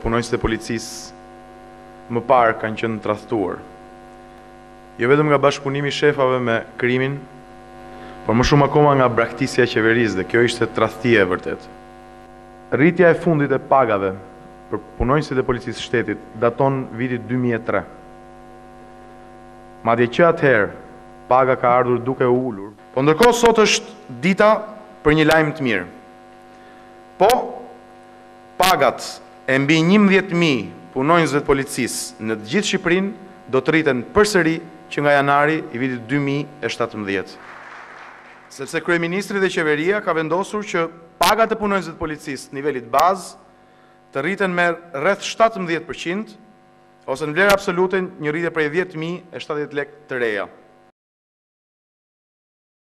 Punonjësit e policisë më parë kanë qenë tradhtuar jo vetëm nga bashkëpunimi i shefave me krimin, por më shumë akoma nga braktisja e qeverisë dhe kjo ishte tradhtia e vërtetë. Rritja e fundit e pagave për punonjësit e Policisë së Shtetit daton në vitin dy mijë e tre. Madje që atëherë paga ka ardhur duke u ulur. Po ndërkohë sot është dita për një lajm të mirë. Po, pagat e mbi njëmbëdhjetë mijë punonjësve të policisë në të gjithë Shqipërinë do të rriten përsëri që nga janari i vitit dy mijë e shtatëmbëdhjetë. Sepse kryeministri dhe qeveria ka vendosur që pagat e punonjësve të policisë të nivelit bazë të rriten me rreth shtatëmbëdhjetë për qind, ose në vlerë absolute një rritje prej dhjetë mijë e shtatëdhjetë lekë të reja.